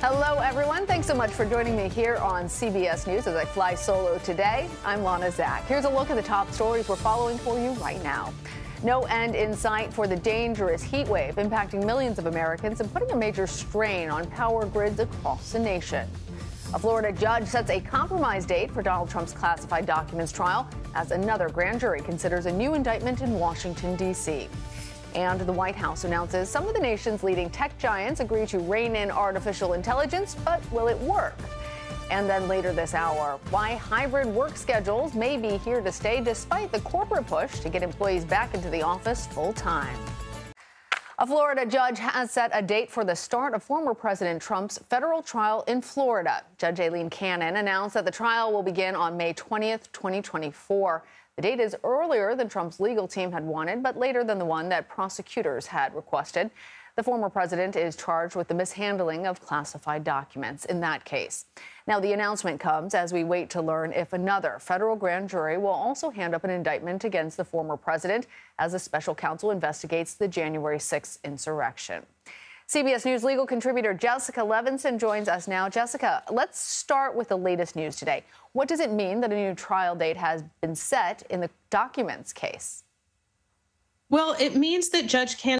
Hello, everyone. Thanks so much for joining me here on CBS News as I fly solo today. I'm Lana Zak. Here's a look at the top stories we're following for you right now. No end in sight for the dangerous heat wave impacting millions of Americans and putting a major strain on power grids across the nation. A Florida judge sets a compromise date for Donald Trump's classified documents trial as another grand jury considers a new indictment in Washington, D.C. And the White House announces some of the nation's leading tech giants agree to rein in artificial intelligence, but will it work? And then later this hour, why hybrid work schedules may be here to stay despite the corporate push to get employees back into the office full time. A Florida judge has set a date for the start of former President Trump's federal trial in Florida. Judge Aileen Cannon announced that the trial will begin on May 20th, 2024. The date is earlier than Trump's legal team had wanted, but later than the one that prosecutors had requested. The former president is charged with the mishandling of classified documents in that case. Now, the announcement comes as we wait to learn if another federal grand jury will also hand up an indictment against the former president as a special counsel investigates the January 6th insurrection. CBS News legal contributor Jessica Levinson joins us now. Jessica, let's start with the latest news today. What does it mean that a new trial date has been set in the documents case? Well, it means that Judge Cannon